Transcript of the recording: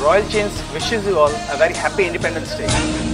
Royal Chains wishes you all a very happy Independence Day.